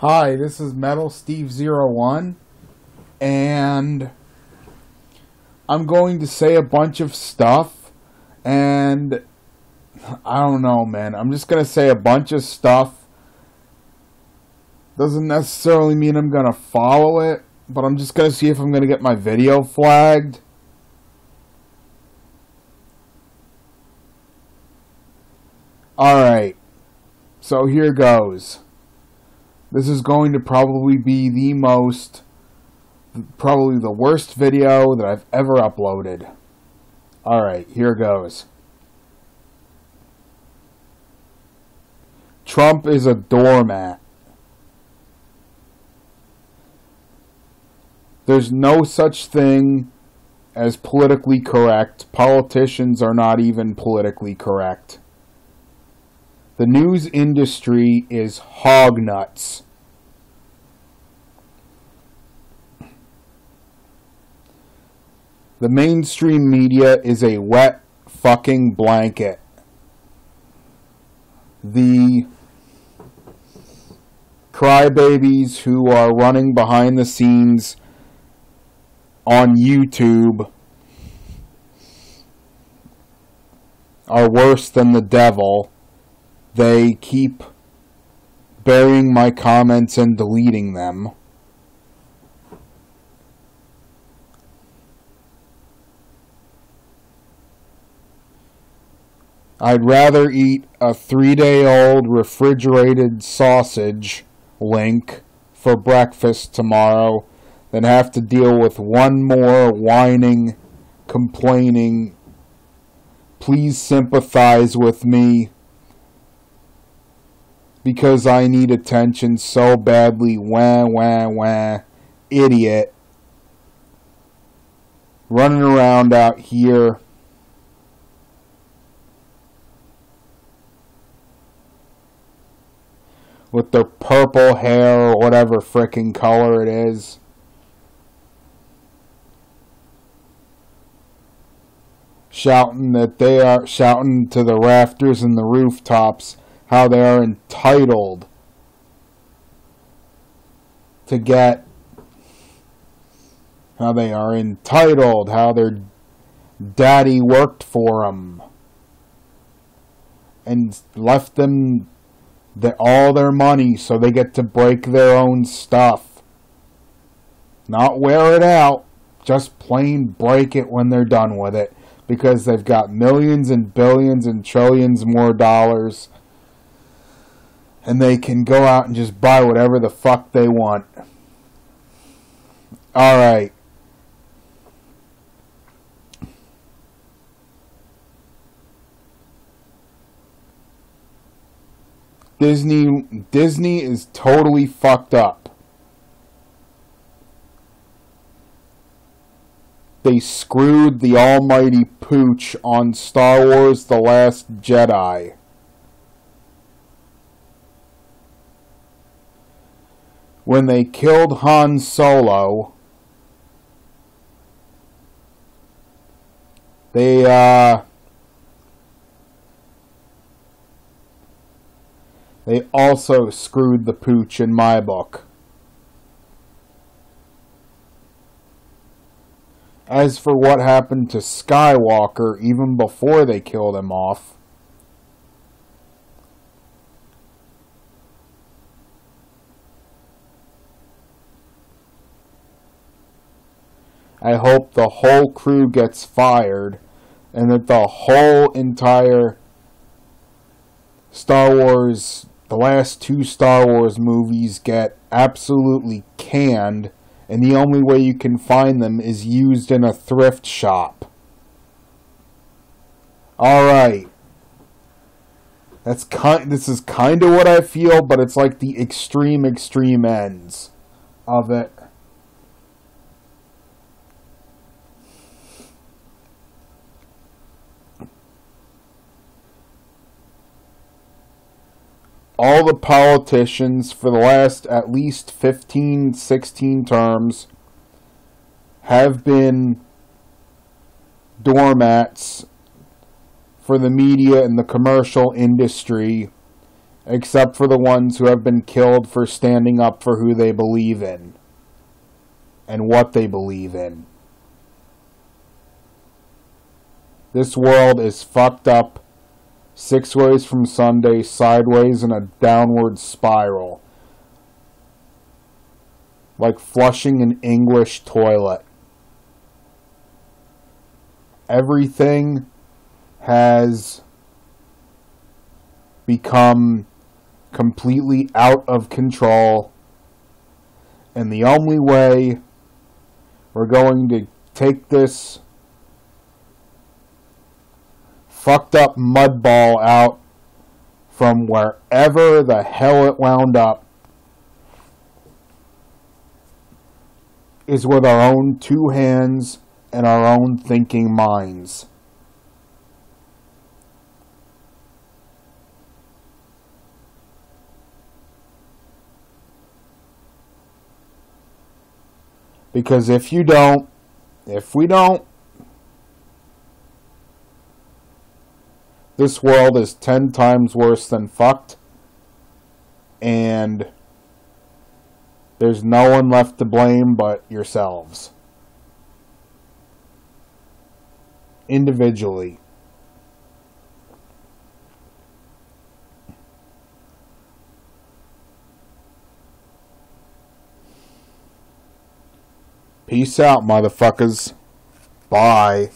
Hi, this is Metal Steve Zero One, and I'm going to say a bunch of stuff, and I don't know, man. I'm just gonna say a bunch of stuff. Doesn't necessarily mean I'm gonna follow it, but I'm just gonna see if I'm gonna get my video flagged. Alright, so here goes. This is going to probably be the most, probably the worst video that I've ever uploaded. Alright, here goes. Trump is a doormat. There's no such thing as politically correct. Politicians are not even politically correct. The news industry is hog nuts. The mainstream media is a wet fucking blanket. The crybabies who are running behind the scenes on YouTube are worse than the devil they keep burying my comments and deleting them. I'd rather eat a three day old refrigerated sausage link for breakfast tomorrow than have to deal with one more whining, complaining, please sympathize with me because I need attention so badly. Wah, wah, wah. Idiot. Running around out here. With their purple hair or whatever fricking color it is. Shouting that they are shouting to the rafters and the rooftops how they are entitled to get how they are entitled, how their daddy worked for them and left them the, all their money so they get to break their own stuff. Not wear it out, just plain break it when they're done with it because they've got millions and billions and trillions more dollars and they can go out and just buy whatever the fuck they want. Alright. Disney Disney is totally fucked up. They screwed the almighty pooch on Star Wars The Last Jedi. When they killed Han Solo, they uh, they also screwed the pooch in my book. As for what happened to Skywalker even before they killed him off, I hope the whole crew gets fired and that the whole entire Star Wars, the last two Star Wars movies get absolutely canned, and the only way you can find them is used in a thrift shop. Alright. That's kind this is kind of what I feel, but it's like the extreme extreme ends of it. All the politicians for the last at least 15, 16 terms have been doormats for the media and the commercial industry except for the ones who have been killed for standing up for who they believe in and what they believe in. This world is fucked up six ways from Sunday, sideways in a downward spiral. Like flushing an English toilet. Everything has become completely out of control. And the only way we're going to take this fucked up mud ball out from wherever the hell it wound up is with our own two hands and our own thinking minds. Because if you don't, if we don't, this world is 10 times worse than fucked. And there's no one left to blame but yourselves. Individually. Peace out, motherfuckers. Bye.